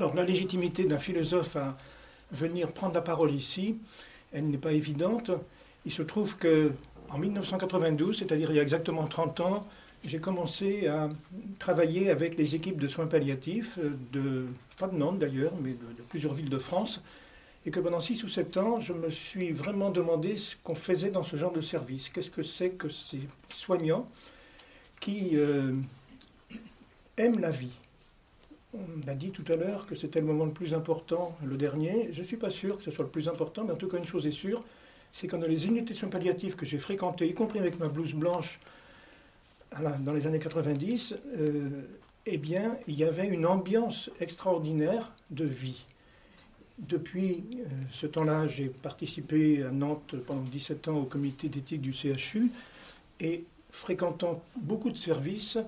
Alors la légitimité d'un philosophe à venir prendre la parole ici, elle n'est pas évidente. Il se trouve que en 1992, c'est-à-dire il y a exactement 30 ans, j'ai commencé à travailler avec les équipes de soins palliatifs, de, pas de Nantes d'ailleurs, mais de, de, plusieurs villes de France, et que pendant 6 ou 7 ans, je me suis vraiment demandé ce qu'on faisait dans ce genre de service. Qu'est-ce que c'est que ces soignants qui euh, aiment la vie? On a dit tout à l'heure que c'était le moment le plus important, le dernier. Je ne suis pas sûr que ce soit le plus important, mais en tout cas, une chose est sûre, c'est que dans les unités de soins palliatifs que j'ai fréquentées, y compris avec ma blouse blanche, dans les années 90, euh, eh bien, il y avait une ambiance extraordinaire de vie. Depuis euh, ce temps-là, j'ai participé à Nantes pendant 17 ans au comité d'éthique du CHU et fréquentant beaucoup de services,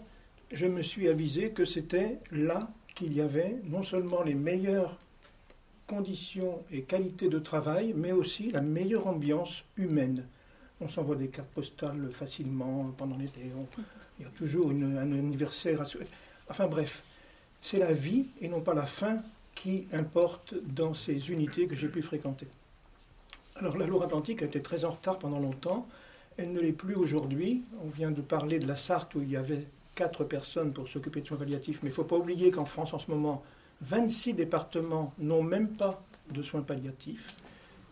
je me suis avisé que c'était là qu'il y avait non seulement les meilleures conditions et qualités de travail, mais aussi la meilleure ambiance humaine. On s'envoie des cartes postales facilement pendant l'été. Il y a toujours un anniversaire à Enfin bref, c'est la vie et non pas la fin qui importe dans ces unités que j'ai pu fréquenter. Alors la Loire-Atlantique a été très en retard pendant longtemps. Elle ne l'est plus aujourd'hui. On vient de parler de la Sarthe où il y avait quatre personnes pour s'occuper de soins palliatifs. Mais il ne faut pas oublier qu'en France en ce moment, 26 départements n'ont même pas de soins palliatifs.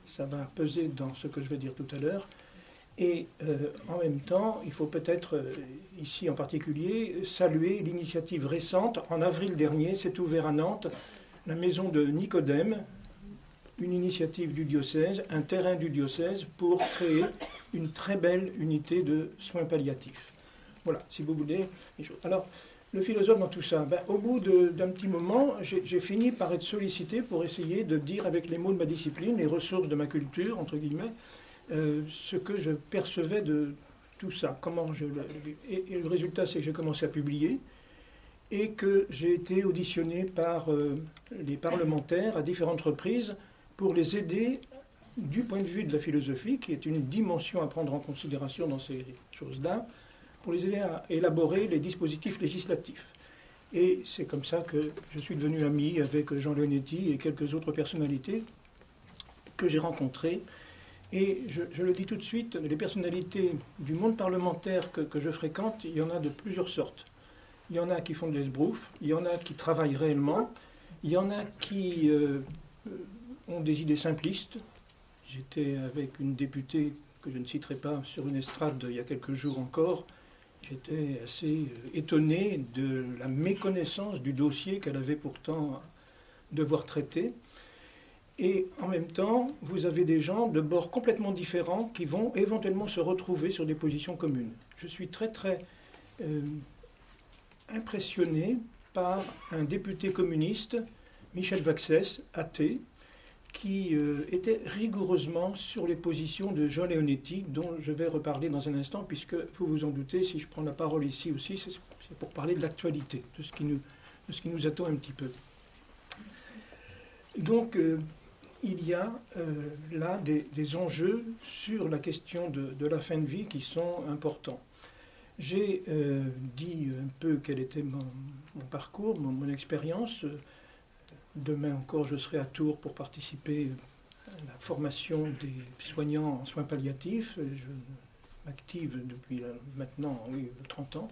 Ça va peser dans ce que je vais dire tout à l'heure. Et euh, en même temps, il faut peut-être, euh, ici en particulier, saluer l'initiative récente. En avril dernier, s'est ouvert à Nantes la maison de Nicodème, une initiative du diocèse, un terrain du diocèse pour créer une très belle unité de soins palliatifs. Voilà, si vous voulez. Alors, le philosophe dans tout ça, ben, au bout d'un petit moment, j'ai fini par être sollicité pour essayer de dire avec les mots de ma discipline, les ressources de ma culture, entre guillemets, euh, ce que je percevais de tout ça. Comment je, et, et le résultat, c'est que j'ai commencé à publier et que j'ai été auditionné par euh, les parlementaires à différentes reprises pour les aider du point de vue de la philosophie, qui est une dimension à prendre en considération dans ces choses-là, pour les aider à élaborer les dispositifs législatifs. Et c'est comme ça que je suis devenu ami avec Jean Leonetti et quelques autres personnalités que j'ai rencontrées. Et je, le dis tout de suite, les personnalités du monde parlementaire que, que, je fréquente, il y en a de plusieurs sortes. Il y en a qui font de l'esbrouf, il y en a qui travaillent réellement, il y en a qui euh, ont des idées simplistes, J'étais avec une députée que je ne citerai pas sur une estrade il y a quelques jours encore. J'étais assez euh, étonné de la méconnaissance du dossier qu'elle avait pourtant devoir traiter. Et en même temps, vous avez des gens de bords complètement différents qui vont éventuellement se retrouver sur des positions communes. Je suis très très euh, impressionné par un député communiste, Michel Vaxès, athée, qui euh, était rigoureusement sur les positions de Jean Leonetti, dont je vais reparler dans un instant, puisque vous vous en doutez, si je prends la parole ici aussi, c'est pour parler de l'actualité, de, ce qui nous, de ce qui nous attend un petit peu. Donc, euh, il y a euh, là des, enjeux sur la question de, la fin de vie qui sont importants. J'ai dit un peu quel était mon, parcours, mon expérience. Demain encore, je serai à Tours pour participer à la formation des soignants en soins palliatifs. Je m'active depuis maintenant oui, 30 ans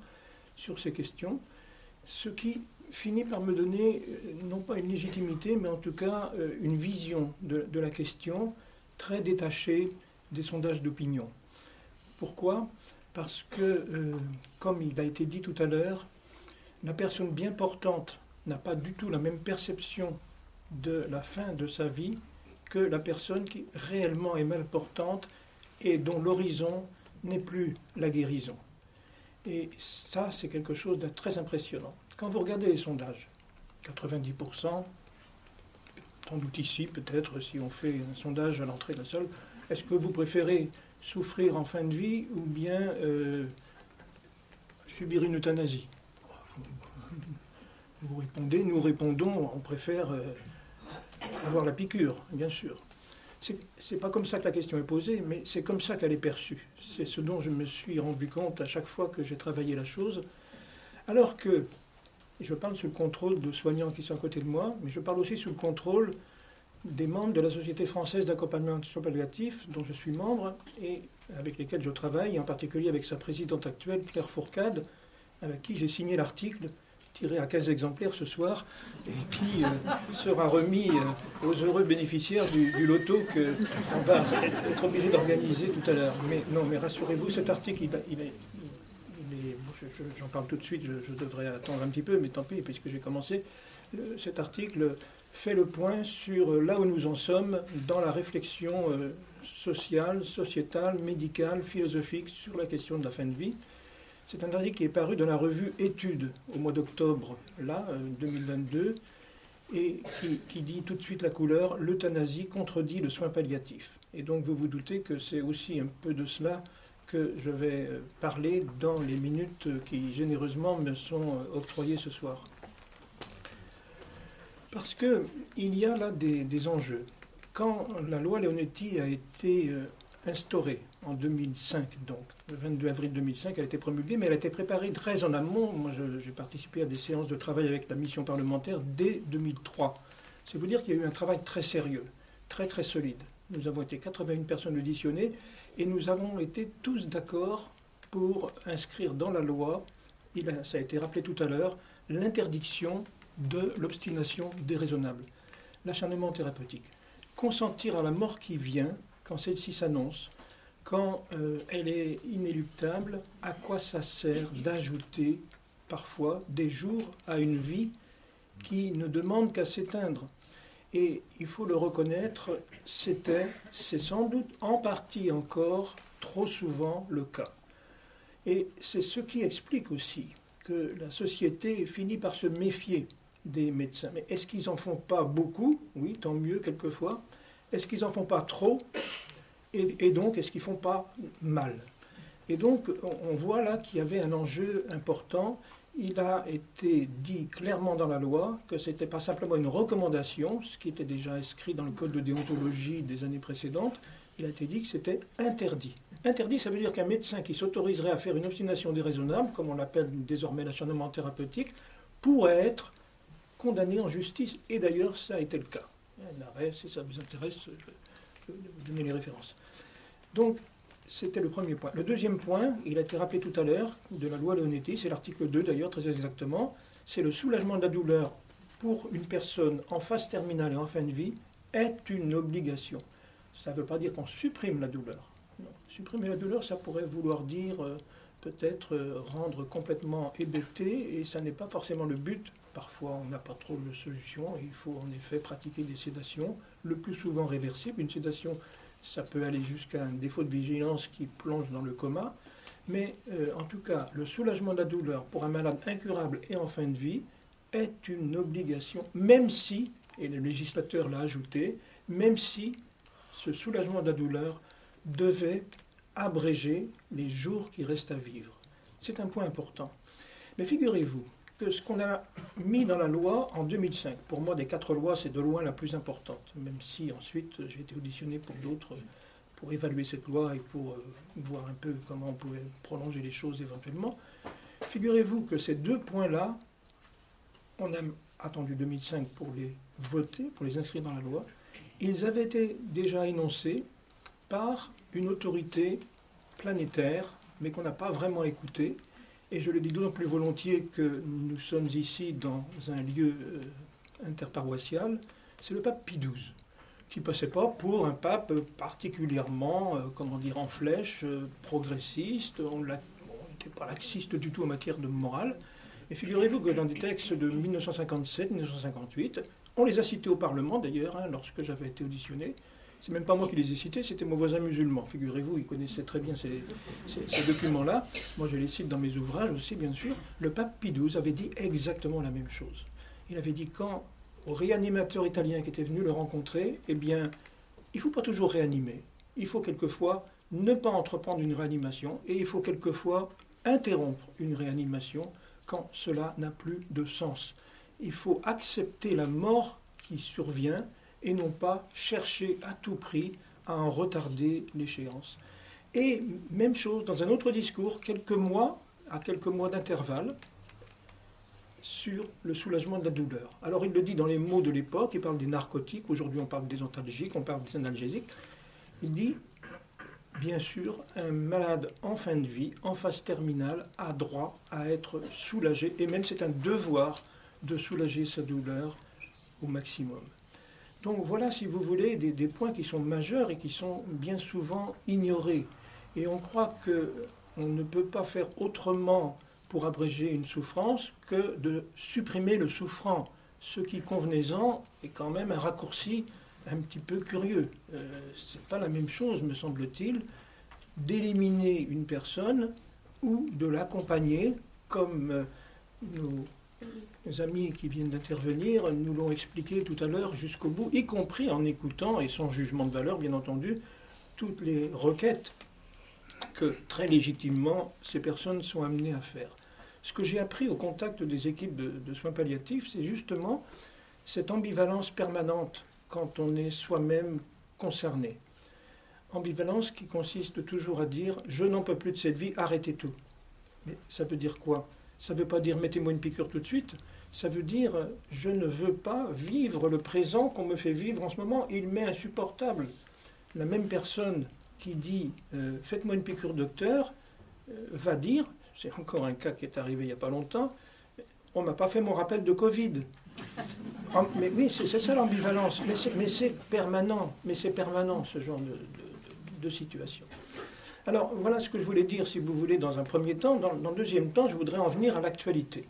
sur ces questions, ce qui finit par me donner non pas une légitimité, mais en tout cas une vision de, de la question très détachée des sondages d'opinion. Pourquoi? Parce que, euh, comme il a été dit tout à l'heure, la personne bien portante n'a pas du tout la même perception de la fin de sa vie que la personne qui réellement est mal portante et dont l'horizon n'est plus la guérison. Et ça, c'est quelque chose de très impressionnant. Quand vous regardez les sondages, 90%, sans doute ici, peut-être si on fait un sondage à l'entrée de la salle, est-ce que vous préférez souffrir en fin de vie ou bien euh, subir une euthanasie? Vous répondez, nous répondons, on préfère euh, avoir la piqûre, bien sûr. C'est pas comme ça que la question est posée, mais c'est comme ça qu'elle est perçue. C'est ce dont je me suis rendu compte à chaque fois que j'ai travaillé la chose. Alors que je parle sous le contrôle de soignants qui sont à côté de moi, mais je parle aussi sous le contrôle des membres de la Société française d'accompagnement palliatif, dont je suis membre, et avec lesquels je travaille, en particulier avec sa présidente actuelle, Claire Fourcade, avec qui j'ai signé l'article tiré à 15 exemplaires ce soir et qui euh, sera remis euh, aux heureux bénéficiaires du, loto qu'on va être obligé d'organiser tout à l'heure. Mais non, mais rassurez-vous, cet article, il, est, j'en parle tout de suite, je, devrais attendre un petit peu, mais tant pis, puisque j'ai commencé. cet article fait le point sur euh, là où nous en sommes dans la réflexion sociale, sociétale, médicale, philosophique sur la question de la fin de vie. C'est un article qui est paru dans la revue Études au mois d'octobre, là, 2022, euh, et qui, dit tout de suite la couleur l'euthanasie contredit le soin palliatif. Et donc vous vous doutez que c'est aussi un peu de cela que je vais euh, parler dans les minutes qui généreusement me sont euh, octroyées ce soir. Parce qu'il y a là des, des, enjeux. Quand la loi Leonetti a été instaurée en 2005, donc le 22 avril 2005, elle a été promulguée, mais elle a été préparée très en amont. Moi, j'ai participé à des séances de travail avec la mission parlementaire dès 2003. C'est vous dire qu'il y a eu un travail très sérieux, très très solide. Nous avons été 81 personnes auditionnées et nous avons été tous d'accord pour inscrire dans la loi, ça a été rappelé tout à l'heure, l'interdiction de l'obstination déraisonnable, l'acharnement thérapeutique. Consentir à la mort qui vient quand celle-ci s'annonce, quand euh, elle est inéluctable, à quoi ça sert d'ajouter parfois des jours à une vie qui ne demande qu'à s'éteindre? Et il faut le reconnaître, c'était, c'est sans doute en partie encore trop souvent le cas. Et c'est ce qui explique aussi que la société finit par se méfier des médecins. Mais est-ce qu'ils n'en font pas beaucoup? Oui, tant mieux quelquefois. Est-ce qu'ils n'en font pas trop et, donc, est-ce qu'ils ne font pas mal Et donc, on, voit là qu'il y avait un enjeu important. Il a été dit clairement dans la loi que ce n'était pas simplement une recommandation, ce qui était déjà inscrit dans le code de déontologie des années précédentes. Il a été dit que c'était interdit. Interdit, ça veut dire qu'un médecin qui s'autoriserait à faire une obstination déraisonnable, comme on l'appelle désormais l'acharnement thérapeutique, pourrait être condamné en justice. Et d'ailleurs, ça a été le cas. Si ça vous intéresse, vous donner les références. Donc, c'était le premier point. Le deuxième point, il a été rappelé tout à l'heure, de la loi Leonetti, c'est l'article 2 d'ailleurs, très exactement, c'est le soulagement de la douleur pour une personne en phase terminale et en fin de vie est une obligation. Ça ne veut pas dire qu'on supprime la douleur. Supprimer la douleur, ça pourrait vouloir dire euh, peut-être euh, rendre complètement hébété, et ça n'est pas forcément le but. Parfois, on n'a pas trop de solutions, il faut en effet pratiquer des sédations, le plus souvent réversibles. Une sédation, ça peut aller jusqu'à un défaut de vigilance qui plonge dans le coma, mais euh, en tout cas, le soulagement de la douleur pour un malade incurable et en fin de vie est une obligation, même si, et le législateur l'a ajouté, même si ce soulagement de la douleur devait abréger les jours qui restent à vivre. C'est un point important. Mais figurez-vous que ce qu'on a mis dans la loi en 2005, pour moi des quatre lois, c'est de loin la plus importante, même si ensuite j'ai été auditionné pour d'autres, pour évaluer cette loi et pour euh, voir un peu comment on pouvait prolonger les choses éventuellement. Figurez-vous que ces deux points-là, on a attendu 2005 pour les voter, pour les inscrire dans la loi, ils avaient été déjà énoncés par une autorité planétaire, mais qu'on n'a pas vraiment écoutée. Et je le dis d'autant plus volontiers que nous sommes ici dans un lieu euh, interparoissial, c'est le pape Pie XII, qui passait pas pour un pape particulièrement, euh, comment dire, en flèche, euh, progressiste, on n'était pas laxiste du tout en matière de morale. Et figurez-vous que dans des textes de 1957-1958, on les a cités au Parlement d'ailleurs, hein, lorsque j'avais été auditionné, c'est même pas moi qui les ai cités, c'était mon voisin musulman. Figurez-vous, il connaissait très bien ces, documents-là. Moi, je les cite dans mes ouvrages aussi, bien sûr. Le pape Pie XII avait dit exactement la même chose. Il avait dit quand au réanimateur italien qui était venu le rencontrer, eh bien, il ne faut pas toujours réanimer. Il faut quelquefois ne pas entreprendre une réanimation et il faut quelquefois interrompre une réanimation quand cela n'a plus de sens. Il faut accepter la mort qui survient et non pas chercher à tout prix à en retarder l'échéance. Et même chose dans un autre discours, quelques mois, à quelques mois d'intervalle, sur le soulagement de la douleur. Alors il le dit dans les mots de l'époque, il parle des narcotiques, aujourd'hui on parle des antalgiques, on parle des analgésiques. Il dit, bien sûr, un malade en fin de vie, en phase terminale, a droit à être soulagé, et même c'est un devoir de soulager sa douleur au maximum. Donc voilà, si vous voulez, des, points qui sont majeurs et qui sont bien souvent ignorés. Et on croit qu'on ne peut pas faire autrement pour abréger une souffrance que de supprimer le souffrant. Ce qui, convenez-en, est quand même un raccourci un petit peu curieux. Euh, Ce n'est pas la même chose, me semble-t-il, d'éliminer une personne ou de l'accompagner, comme euh, nos amis qui viennent d'intervenir nous l'ont expliqué tout à l'heure jusqu'au bout, y compris en écoutant, et sans jugement de valeur bien entendu, toutes les requêtes que très légitimement ces personnes sont amenées à faire. Ce que j'ai appris au contact des équipes de, soins palliatifs, c'est justement cette ambivalence permanente quand on est soi-même concerné. Ambivalence qui consiste toujours à dire je n'en peux plus de cette vie, arrêtez tout. Mais ça veut dire quoi? Ça ne veut pas dire mettez-moi une piqûre tout de suite. Ça veut dire je ne veux pas vivre le présent qu'on me fait vivre en ce moment. Il m'est insupportable. La même personne qui dit euh, faites-moi une piqûre docteur euh, va dire c'est encore un cas qui est arrivé il n'y a pas longtemps, on ne m'a pas fait mon rappel de Covid. mais oui, c'est ça l'ambivalence. Mais c'est permanent, mais c'est permanent ce genre de, situation. Alors voilà ce que je voulais dire, si vous voulez, dans un premier temps. Dans, le deuxième temps, je voudrais en venir à l'actualité.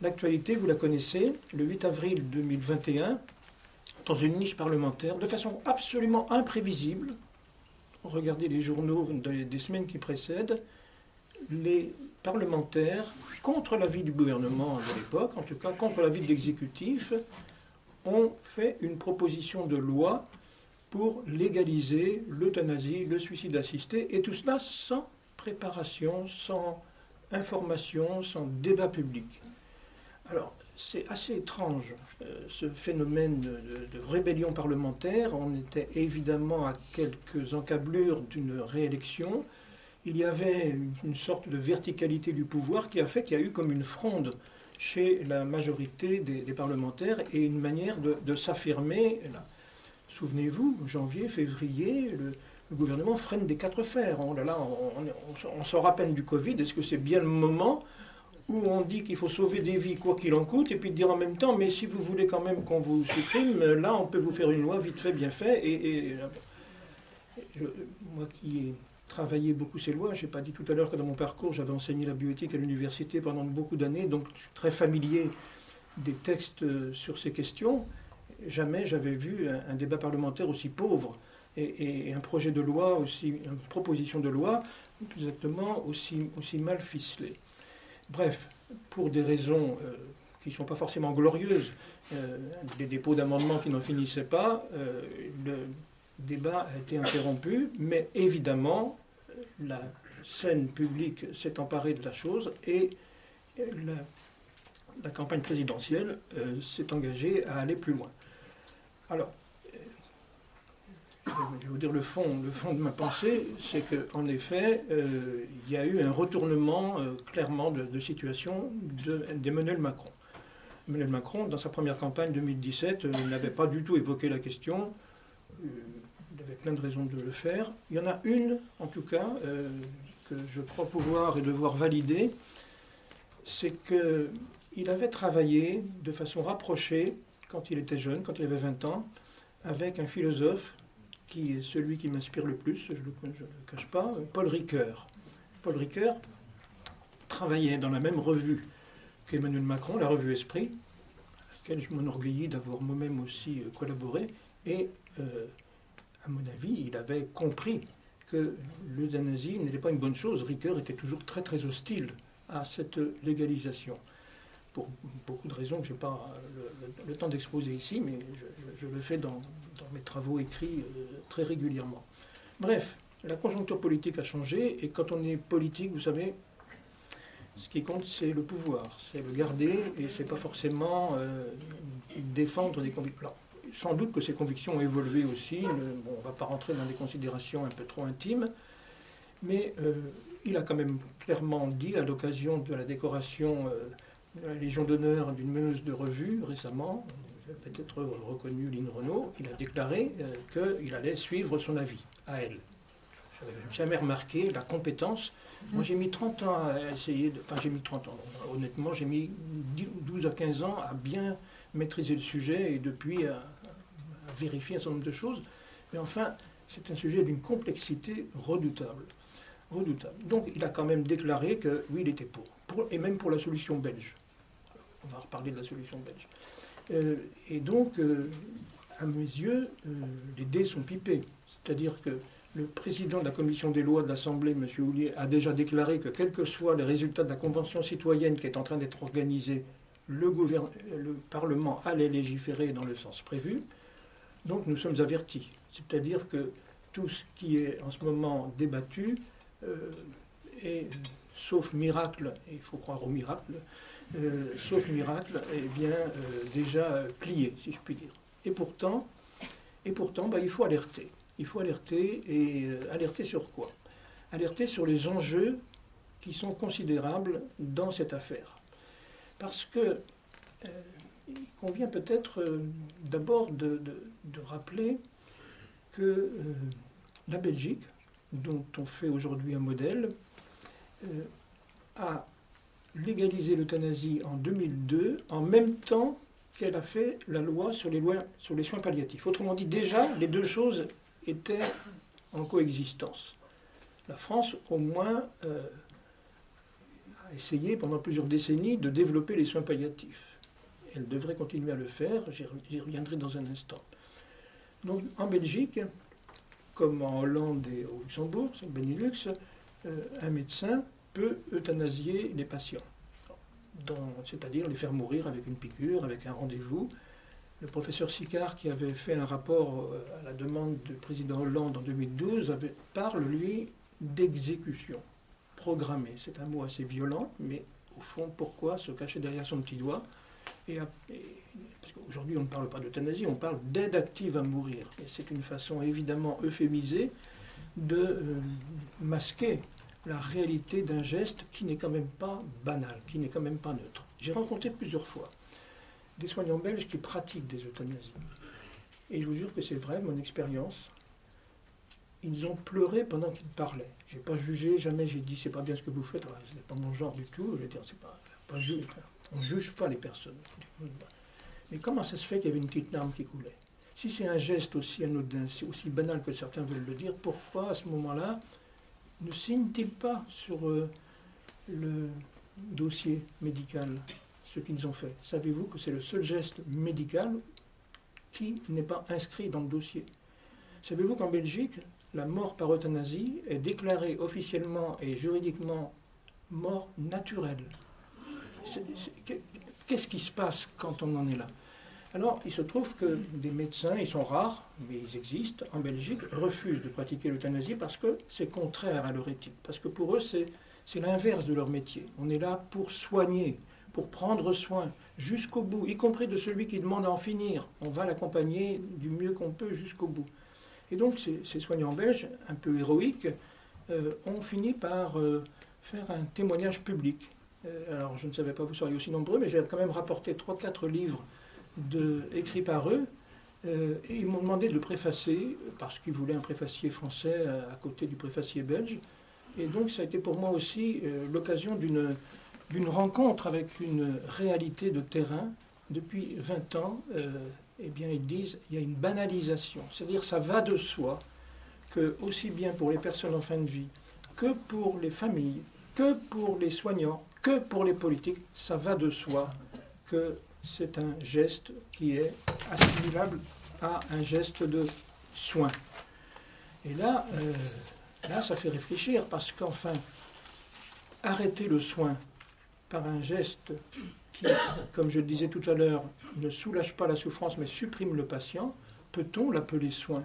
L'actualité, vous la connaissez, le 8 avril 2021, dans une niche parlementaire, de façon absolument imprévisible. Regardez les journaux des semaines qui précèdent les parlementaires, contre l'avis du gouvernement de l'époque, en tout cas contre l'avis de l'exécutif, ont fait une proposition de loi pour légaliser l'euthanasie, le suicide assisté, et tout cela sans préparation, sans information, sans débat public. Alors, c'est assez étrange, euh, ce phénomène de, de, rébellion parlementaire. On était évidemment à quelques encablures d'une réélection il y avait une sorte de verticalité du pouvoir qui a fait qu'il y a eu comme une fronde chez la majorité des, parlementaires et une manière de, s'affirmer. Souvenez-vous, janvier, février, le, gouvernement freine des quatre fers. Oh on, sort à peine du Covid. Est-ce que c'est bien le moment où on dit qu'il faut sauver des vies quoi qu'il en coûte, et puis dire en même temps, mais si vous voulez quand même qu'on vous supprime, là on peut vous faire une loi vite fait, bien fait. Et, moi qui travaillé beaucoup ces lois. Je n'ai pas dit tout à l'heure que dans mon parcours, j'avais enseigné la bioéthique à l'université pendant beaucoup d'années, donc je suis très familier des textes euh, sur ces questions. Jamais j'avais vu un, débat parlementaire aussi pauvre et, un projet de loi aussi, une proposition de loi exactement aussi, mal ficelé. Bref, pour des raisons euh, qui ne sont pas forcément glorieuses, euh, des dépôts d'amendements qui n'en finissaient pas, le débat a été interrompu, mais évidemment, la scène publique s'est emparée de la chose et la, campagne présidentielle euh, s'est engagée à aller plus loin. Alors, euh, je vais vous dire le fond, le fond de ma pensée, c'est qu'en effet, euh, il y a eu un retournement clairement de, situation d'Emmanuel Macron. Emmanuel Macron, dans sa première campagne 2017, n'avait pas du tout évoqué la question il avait plein de raisons de le faire. Il y en a une, en tout cas, euh, que je crois pouvoir et devoir valider, c'est qu'il avait travaillé de façon rapprochée, quand il était jeune, quand il avait 20 ans, avec un philosophe qui est celui qui m'inspire le plus, je ne le, cache pas, Paul Ricoeur. Paul Ricoeur travaillait dans la même revue qu'Emmanuel Macron, la revue Esprit, à laquelle je m'enorgueillis d'avoir moi-même aussi euh, collaboré, et euh, à mon avis, il avait compris que l'euthanasie n'était pas une bonne chose. Ricoeur était toujours très très hostile à cette légalisation. Pour beaucoup de raisons que je n'ai pas le, temps d'exposer ici, mais je, le fais dans, mes travaux écrits euh, très régulièrement. Bref, la conjoncture politique a changé, et quand on est politique, vous savez, ce qui compte, c'est le pouvoir, c'est le garder, et c'est pas forcément euh, défendre des convictions sans doute que ses convictions ont évolué aussi. on ne va pas rentrer dans des considérations un peu trop intimes, mais euh, il a quand même clairement dit à l'occasion de la décoration euh, la Légion d'honneur d'une meneuse de revue récemment, peut-être reconnu Lynn Renault, il a déclaré euh, qu'il allait suivre son avis à elle. Je n'avais jamais remarqué la compétence. Moi, j'ai mis 30 ans à essayer de. Enfin, j'ai mis 30 ans. honnêtement, j'ai mis 12 à 15 ans à bien maîtriser le sujet et depuis à, vérifier un certain nombre de choses. Mais enfin, c'est un sujet d'une complexité redoutable. redoutable. Donc, il a quand même déclaré que oui, il était pour et même pour la solution belge. On va reparler de la solution belge. Euh, et donc, euh, à mes yeux, euh, les dés sont pipés. C'est-à-dire que le président de la commission des lois de l'Assemblée, M. Houlier, a déjà déclaré que quels que soient les résultats de la convention citoyenne qui est en train d'être organisée, le, le, Parlement allait légiférer dans le sens prévu. Donc nous sommes avertis. C'est-à-dire que tout ce qui est en ce moment débattu est, sauf miracle, il faut croire au miracle, euh, sauf miracle, eh bien, euh, déjà plié, si je puis dire. Et pourtant, et pourtant bah, il faut alerter. Il faut alerter, et euh, alerter sur quoi? Alerter sur les enjeux qui sont considérables dans cette affaire. Parce que il convient peut-être d'abord de, de, rappeler que la Belgique, dont on fait aujourd'hui un modèle, a légalisé l'euthanasie en 2002 en même temps qu'elle a fait la loi sur les, soins palliatifs. Autrement dit, déjà, les deux choses étaient en coexistence. La France, au moins, euh, a essayé pendant plusieurs décennies de développer les soins palliatifs. Elle devrait continuer à le faire, j'y reviendrai dans un instant. Donc, en Belgique, comme en Hollande et au Luxembourg, c'est le Benelux, euh, un médecin peut euthanasier les patients, c'est-à-dire les faire mourir avec une piqûre, avec un rendez-vous. Le professeur Sicard, qui avait fait un rapport euh, à la demande du président Hollande en 2012, avait, parle, lui, d'exécution programmée. C'est un mot assez violent, mais au fond, pourquoi se cacher derrière son petit doigt et, Parce qu'aujourd'hui, on ne parle pas d'euthanasie, on parle d'aide active à mourir. Et c'est une façon évidemment euphémisée de euh, masquer la réalité d'un geste qui n'est quand même pas banal, qui n'est quand même pas neutre. J'ai rencontré plusieurs fois des soignants belges qui pratiquent des euthanasies. Et je vous jure que c'est vrai, mon expérience. Ils ont pleuré pendant qu'ils parlaient. Je n'ai pas jugé, jamais j'ai dit c'est pas bien ce que vous faites, ce n'est pas mon genre du tout. Je veux dire, c'est pas, pas on ne juge pas les personnes. Mais comment ça se fait qu'il y avait une petite larme qui coulait? Si c'est un geste aussi anodin, aussi banal que certains veulent le dire, pourquoi à ce moment-là ne signent-ils pas sur euh, le dossier médical ce qu'ils ont fait? Savez-vous que c'est le seul geste médical qui n'est pas inscrit dans le dossier? Savez-vous qu'en Belgique, la mort par euthanasie est déclarée officiellement et juridiquement mort naturelle? Qu'est-ce qui se passe quand on en est là? Alors, il se trouve que des médecins, ils sont rares, mais ils existent, en Belgique, refusent de pratiquer l'euthanasie parce que c'est contraire à leur éthique. Parce que pour eux, c'est l'inverse de leur métier. On est là pour soigner, pour prendre soin jusqu'au bout, y compris de celui qui demande à en finir. On va l'accompagner du mieux qu'on peut jusqu'au bout. Et donc, ces, soignants belges, un peu héroïques, euh, ont fini par euh, faire un témoignage public. Euh, alors, je ne savais pas, vous seriez aussi nombreux, mais j'ai quand même rapporté 3-4 livres écrit par eux. Euh, et ils m'ont demandé de le préfacer parce qu'ils voulaient un préfacier français à, côté du préfacier belge. Et donc ça a été pour moi aussi euh, l'occasion d'une, d'une rencontre avec une réalité de terrain. Depuis 20 ans, euh, eh bien, ils disent il y a une banalisation. C'est-à-dire ça va de soi que aussi bien pour les personnes en fin de vie que pour les familles, que pour les soignants, que pour les politiques, ça va de soi que c'est un geste qui est assimilable à un geste de soin. Et là, euh, là, ça fait réfléchir parce qu'enfin, arrêter le soin par un geste qui, comme je le disais tout à l'heure, ne soulage pas la souffrance mais supprime le patient, peut-on l'appeler soin?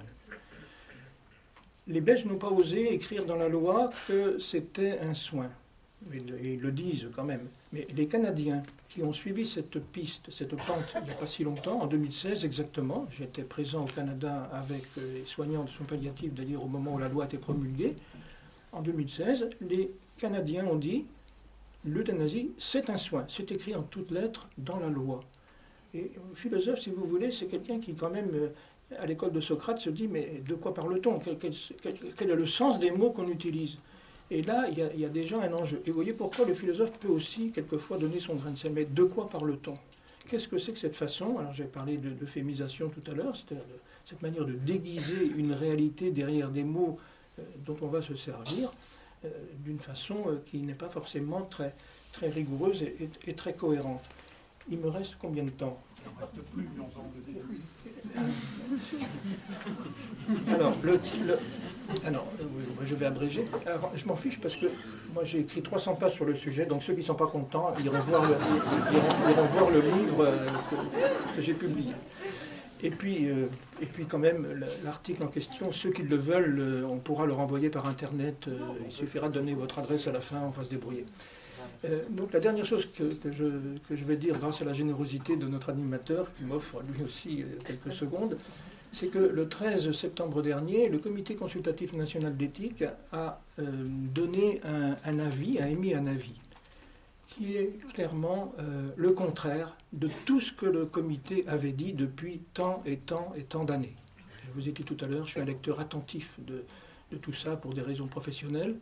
Les Belges n'ont pas osé écrire dans la loi que c'était un soin ils le disent quand même, mais les Canadiens qui ont suivi cette piste, cette pente, il n'y a pas si longtemps, en 2016 exactement, j'étais présent au Canada avec les soignants de soins palliatifs, d'ailleurs au moment où la loi a été promulguée, en 2016, les Canadiens ont dit l'euthanasie, c'est un soin. C'est écrit en toutes lettres dans la loi. Et le philosophe, si vous voulez, c'est quelqu'un qui, quand même, euh, à l'école de Socrate, se dit Mais de quoi parle-t-on? Quel, est le sens des mots qu'on utilise? Et là, il y, a, déjà un enjeu. Et vous voyez pourquoi le philosophe peut aussi, quelquefois, donner son grain de sel. Mais de quoi parle-t-on? Qu'est-ce que c'est que cette façon? Alors, j'ai parlé de, tout à l'heure, c'est-à-dire cette manière de déguiser une réalité derrière des mots euh, dont on va se servir euh, d'une façon qui n'est pas forcément très rigoureuse et très cohérente. Il me reste combien de temps? Alors, le, alors je vais abréger. Je m'en fiche parce que moi j'ai écrit 300 pages sur le sujet, donc ceux qui ne sont pas contents iront voir le, le livre euh, que, j'ai publié. Et puis, euh, et puis quand même, l'article en question, ceux qui le veulent, euh, on pourra le renvoyer par Internet. il suffira de donner votre adresse à la fin, on va se débrouiller. Euh, donc la dernière chose que, je, vais dire grâce à la générosité de notre animateur, qui m'offre lui aussi euh, quelques secondes, c'est que le 13 septembre dernier, le Comité consultatif national d'éthique a euh, donné un, avis, a émis un avis, qui est clairement le contraire de tout ce que le comité avait dit depuis tant et tant et tant d'années. Je vous ai dit tout à l'heure, je suis un lecteur attentif de tout ça pour des raisons professionnelles.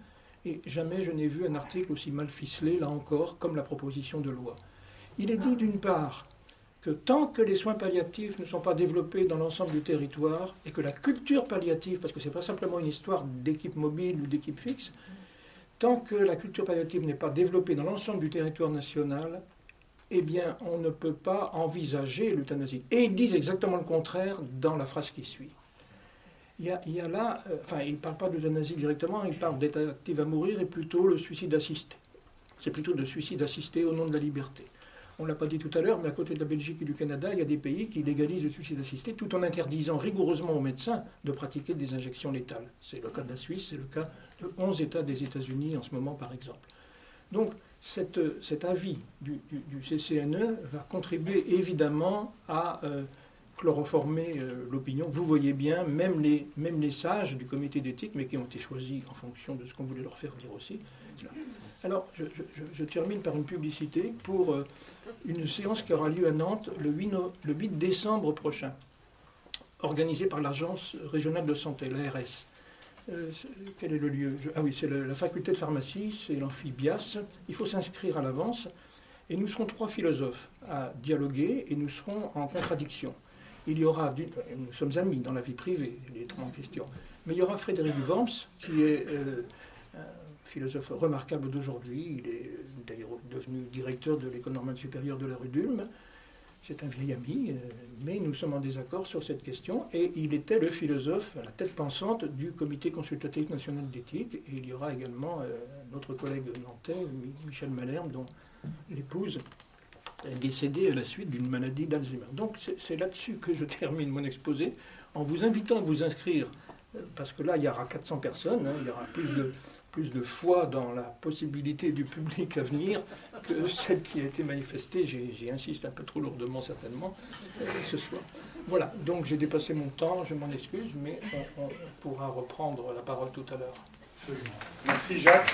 Et jamais je n'ai vu un article aussi mal ficelé, là encore, comme la proposition de loi. Il est dit d'une part que tant que les soins palliatifs ne sont pas développés dans l'ensemble du territoire et que la culture palliative, parce que ce n'est pas simplement une histoire d'équipe mobile ou d'équipe fixe, tant que la culture palliative n'est pas développée dans l'ensemble du territoire national, eh bien, on ne peut pas envisager l'euthanasie. Et ils disent exactement le contraire dans la phrase qui suit il y, a, là, euh, enfin, il ne parle pas d'euthanasie directement, il parle d'état actif à mourir et plutôt le suicide assisté. C'est plutôt le suicide assisté au nom de la liberté. On ne l'a pas dit tout à l'heure, mais à côté de la Belgique et du Canada, il y a des pays qui légalisent le suicide assisté tout en interdisant rigoureusement aux médecins de pratiquer des injections létales. C'est le cas de la Suisse, c'est le cas de 11 États des États-Unis en ce moment, par exemple. Donc, cet avis du, CCNE va contribuer évidemment à euh, chloroformer euh, l'opinion. Vous voyez bien, même les, même les sages du comité d'éthique, mais qui ont été choisis en fonction de ce qu'on voulait leur faire dire aussi. Alors, je, termine par une publicité pour euh, une séance qui aura lieu à Nantes le 8, le 8 décembre prochain, organisée par l'Agence régionale de santé, l'ARS. Euh, quel est le lieu? Ah oui, c'est la faculté de pharmacie, c'est l'amphibias. Il faut s'inscrire à l'avance. Et nous serons trois philosophes à dialoguer et nous serons en contradiction il y aura, nous sommes amis dans la vie privée, les trois en question, mais il y aura Frédéric Worms, qui est euh, un philosophe remarquable d'aujourd'hui. Il est d'ailleurs devenu directeur de l'école normale supérieure de la rue d'Ulm. C'est un vieil ami, euh, mais nous sommes en désaccord sur cette question. Et il était le philosophe, la tête pensante du Comité consultatif national d'éthique. Et il y aura également euh, notre collègue nantais, Michel Malherbe, dont l'épouse décédé à la suite d'une maladie d'Alzheimer. Donc c'est là-dessus que je termine mon exposé, en vous invitant à vous inscrire, euh, parce que là, il y aura 400 personnes, hein, il y aura plus de, plus de foi dans la possibilité du public à venir que celle qui a été manifestée, j'y insiste un peu trop lourdement certainement, euh, ce soir. Voilà, donc j'ai dépassé mon temps, je m'en excuse, mais on, pourra reprendre la parole tout à l'heure. Merci Jacques.